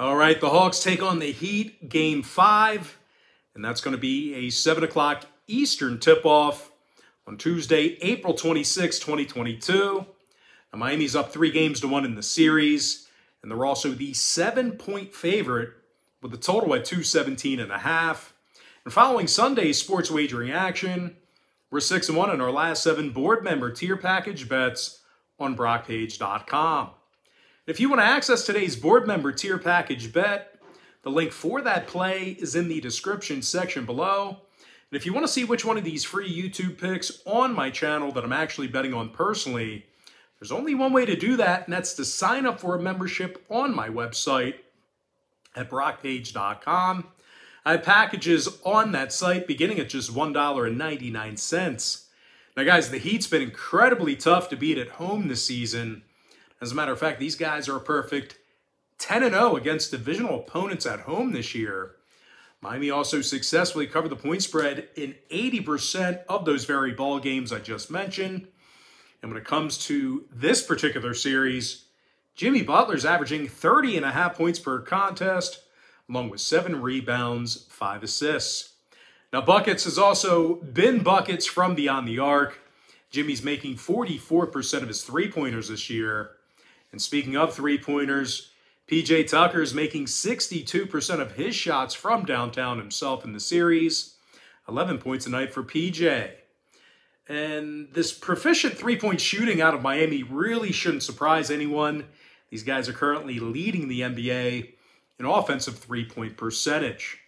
All right, the Hawks take on the Heat game five, and that's going to be a 7 o'clock Eastern tip off on Tuesday, April 26, 2022. Now, Miami's up three games to one in the series, and they're also the seven point favorite with a total at 217 and a half. And following Sunday's sports wagering action, we're 6 and 1 in our last seven board member tier package bets on BrockPage.com. If you want to access today's board member tier package bet, the link for that play is in the description section below. And if you want to see which one of these free YouTube picks on my channel that I'm actually betting on personally, there's only one way to do that, and that's to sign up for a membership on my website at BrockPage.com. I have packages on that site beginning at just $1.99. Now, guys, the Heat's been incredibly tough to beat at home this season. As a matter of fact, these guys are a perfect 10 0 against divisional opponents at home this year. Miami also successfully covered the point spread in 80% of those very ball games I just mentioned. And when it comes to this particular series, Jimmy Butler's averaging 30 and a half points per contest, along with seven rebounds, five assists. Now, Buckets has also been buckets from beyond the arc. Jimmy's making 44% of his three pointers this year. And speaking of three pointers, PJ Tucker is making 62% of his shots from downtown himself in the series. 11 points a night for PJ. And this proficient three point shooting out of Miami really shouldn't surprise anyone. These guys are currently leading the NBA in offensive three point percentage.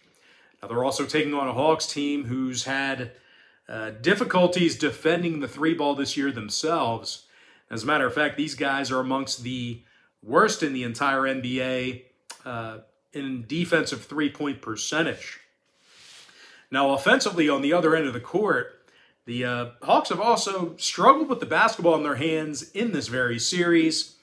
Now, they're also taking on a Hawks team who's had uh, difficulties defending the three ball this year themselves. As a matter of fact, these guys are amongst the worst in the entire NBA uh, in defensive three point percentage. Now, offensively, on the other end of the court, the uh, Hawks have also struggled with the basketball in their hands in this very series.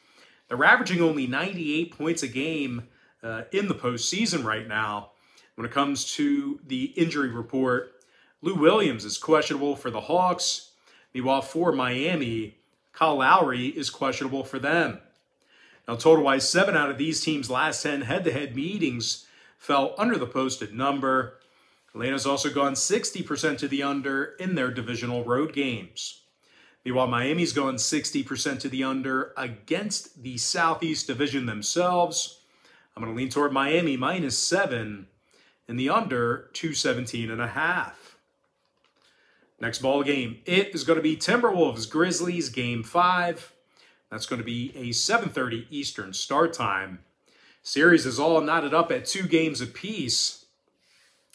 They're averaging only 98 points a game uh, in the postseason right now. When it comes to the injury report, Lou Williams is questionable for the Hawks. Meanwhile, for Miami, Kyle Lowry is questionable for them. Now, total wise, seven out of these teams' last 10 head to head meetings fell under the posted number. Atlanta's also gone 60% to the under in their divisional road games. Meanwhile, Miami's gone 60% to the under against the Southeast Division themselves. I'm going to lean toward Miami minus seven in the under 217 and a half. Next ball game, it is going to be Timberwolves Grizzlies game five. That's going to be a 7:30 Eastern start time. Series is all knotted up at two games apiece.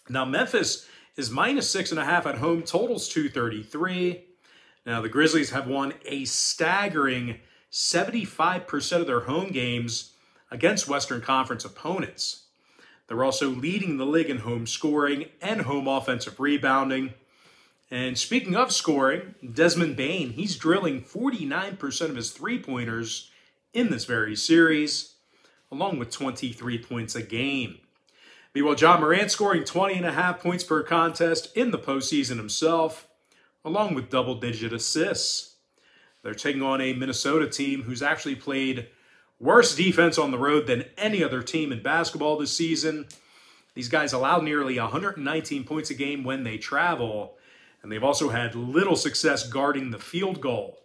Now Memphis is minus six and a half at home. Totals 233. Now the Grizzlies have won a staggering 75% of their home games against Western Conference opponents. They're also leading the league in home scoring and home offensive rebounding. And speaking of scoring, Desmond Bane, he's drilling 49% of his three pointers in this very series, along with 23 points a game. Meanwhile, Ja Morant scoring 20 and a half points per contest in the postseason himself, along with double digit assists. They're taking on a Minnesota team who's actually played worse defense on the road than any other team in basketball this season. These guys allow nearly 119 points a game when they travel, and they've also had little success guarding the field goal.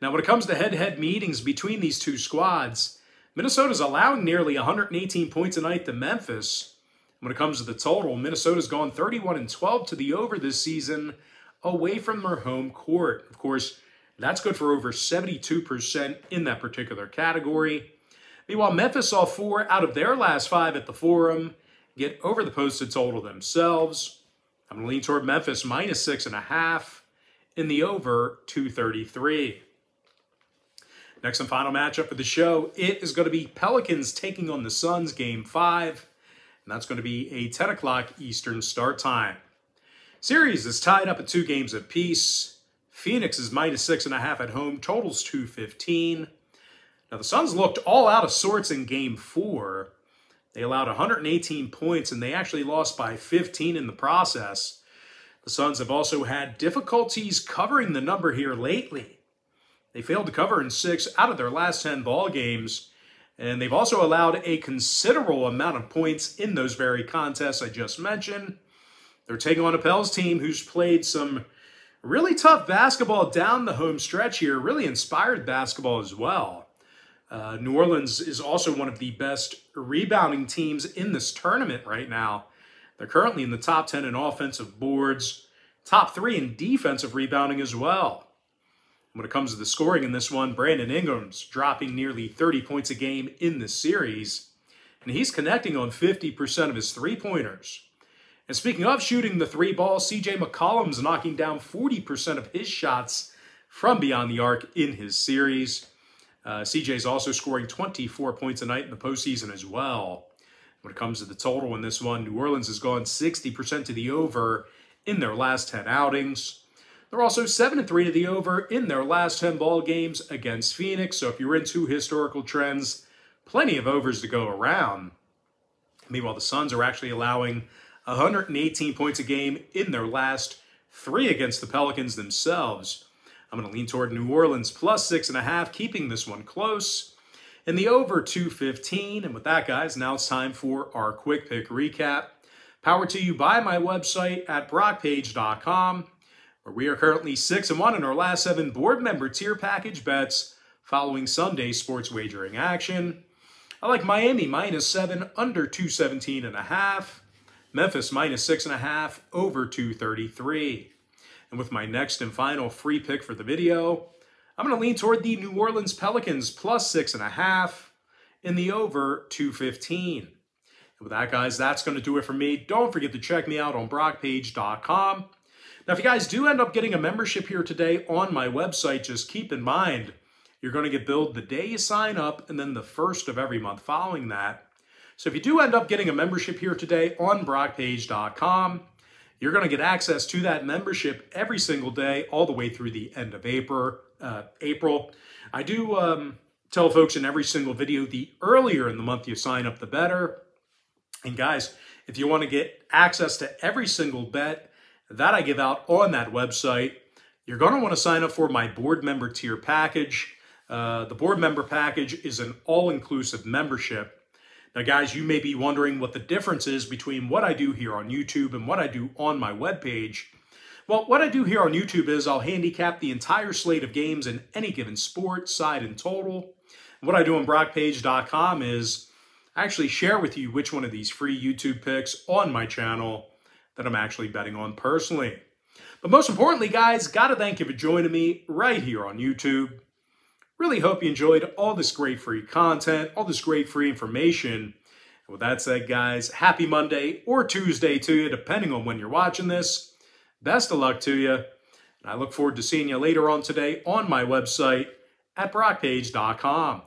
Now, when it comes to head to head meetings between these two squads, Minnesota's allowing nearly 118 points a night to Memphis. When it comes to the total, Minnesota's gone 31 and 12 to the over this season away from their home court. Of course, that's good for over 72% in that particular category. Meanwhile, Memphis saw four out of their last five at the Forum get over the posted total themselves. I'm going to lean toward Memphis minus six and a half in the over 233. Next and final matchup of the show, it is going to be Pelicans taking on the Suns game five, and that's going to be a 10 o'clock Eastern start time. Series is tied up at two games apiece. Phoenix is minus six and a half at home, totals 215. Now, the Suns looked all out of sorts in game four. They allowed 118 points and they actually lost by 15 in the process. The Suns have also had difficulties covering the number here lately. They failed to cover in six out of their last 10 ball games, And they've also allowed a considerable amount of points in those very contests I just mentioned. They're taking on a Pels team who's played some really tough basketball down the home stretch here, really inspired basketball as well. Uh, New Orleans is also one of the best rebounding teams in this tournament right now. They're currently in the top 10 in offensive boards, top three in defensive rebounding as well. When it comes to the scoring in this one, Brandon Ingram's dropping nearly 30 points a game in this series, and he's connecting on 50% of his three pointers. And speaking of shooting the three ball, CJ McCollum's knocking down 40% of his shots from beyond the arc in his series. Uh, CJ's also scoring 24 points a night in the postseason as well. When it comes to the total in this one, New Orleans has gone 60% to the over in their last 10 outings. They're also 7 and 3 to the over in their last 10 ball games against Phoenix. So if you're into historical trends, plenty of overs to go around. Meanwhile, the Suns are actually allowing 118 points a game in their last three against the Pelicans themselves. I'm going to lean toward New Orleans plus six and a half, keeping this one close. And the over 215. And with that, guys, now it's time for our quick pick recap. Power to you by my website at brockpage.com where we are currently 6 and 1 in our last seven board member tier package bets following Sunday sports wagering action. I like Miami minus 7 under 217 and a half. Memphis minus 6 and a half over 233. And with my next and final free pick for the video, I'm going to lean toward the New Orleans Pelicans plus 6 and a half in the over 215. And with that, guys, that's going to do it for me. Don't forget to check me out on brockpage.com. Now, if you guys do end up getting a membership here today on my website, just keep in mind you're going to get billed the day you sign up and then the first of every month following that. So if you do end up getting a membership here today on brockpage.com, you're going to get access to that membership every single day all the way through the end of April. Uh, April. I do um, tell folks in every single video, the earlier in the month you sign up, the better. And guys, if you want to get access to every single bet, that I give out on that website. You're going to want to sign up for my board member tier package. Uh, the board member package is an all-inclusive membership. Now, guys, you may be wondering what the difference is between what I do here on YouTube and what I do on my webpage. Well, what I do here on YouTube is I'll handicap the entire slate of games in any given sport, side, and total. what I do on BrockPage.com is I actually share with you which one of these free YouTube picks on my channel that I'm actually betting on personally. But most importantly, guys, got to thank you for joining me right here on YouTube. Really hope you enjoyed all this great free content, all this great free information. And with that said, guys, happy Monday or Tuesday to you, depending on when you're watching this. Best of luck to you. And I look forward to seeing you later on today on my website at brockpage.com.